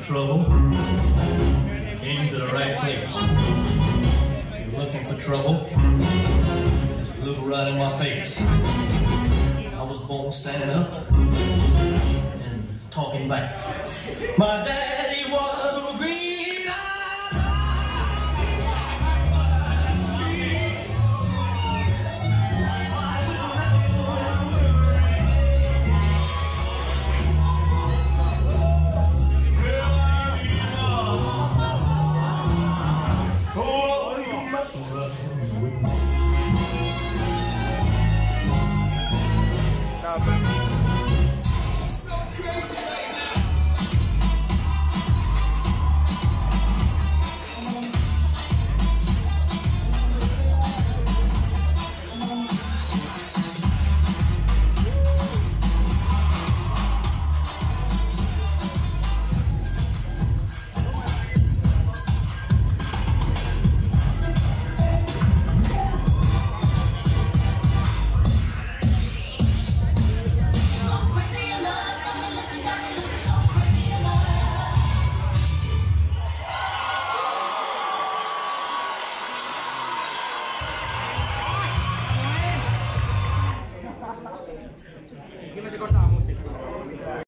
trouble, came to the right place. If you're looking for trouble, just look right in my face. I was born standing up and talking back. My dad So much Aquí no se corta.